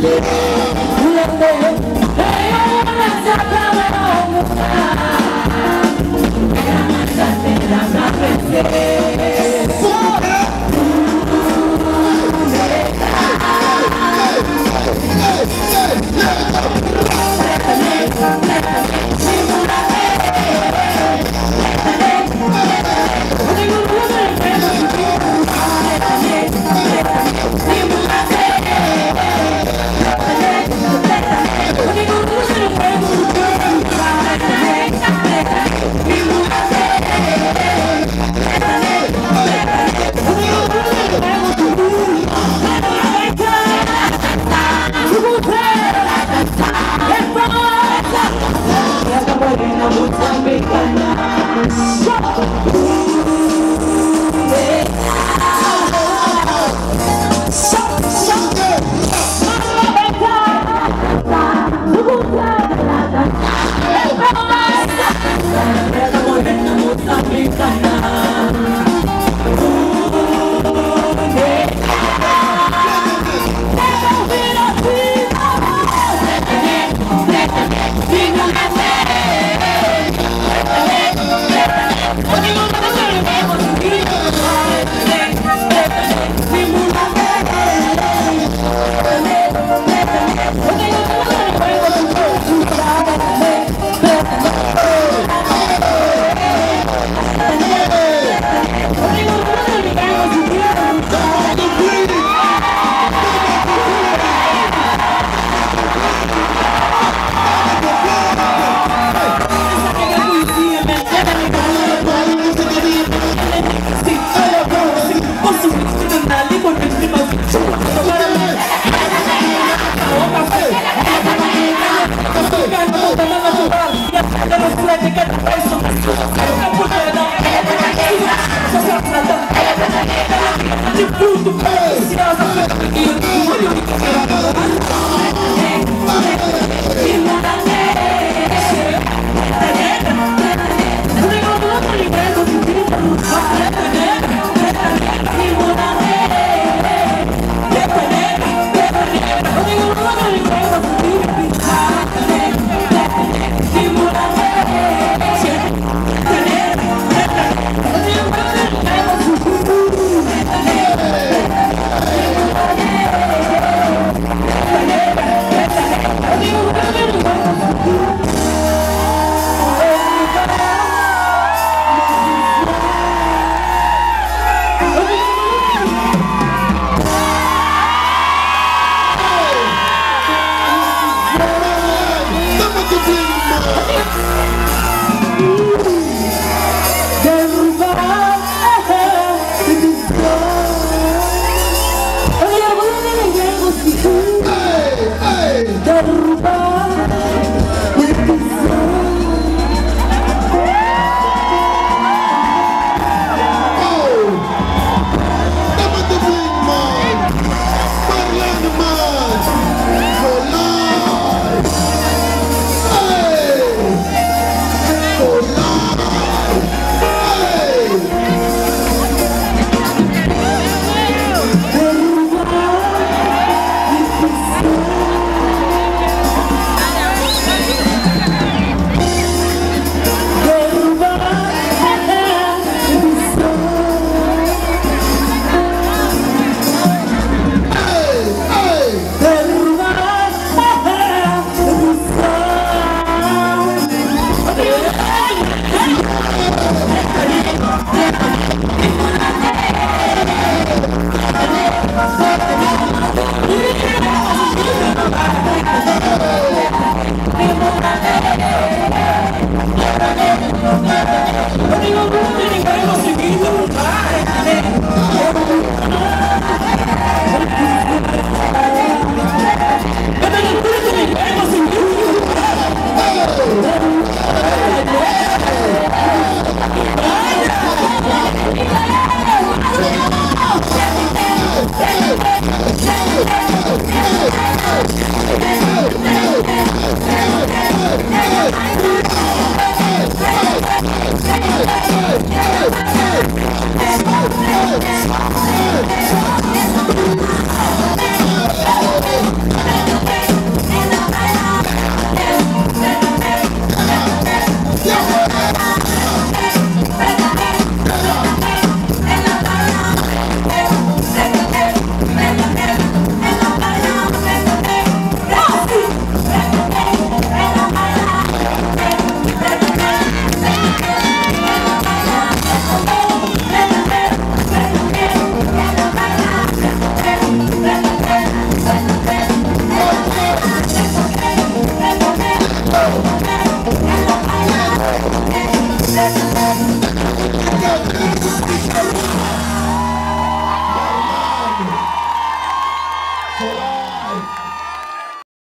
Yeah. Everybody. Thank you.